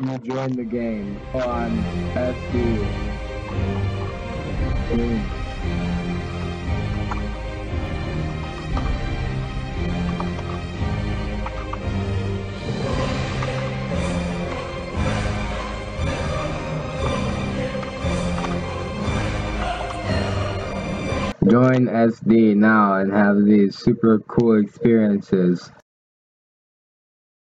You join the game on SD. Join SD now and have these super cool experiences.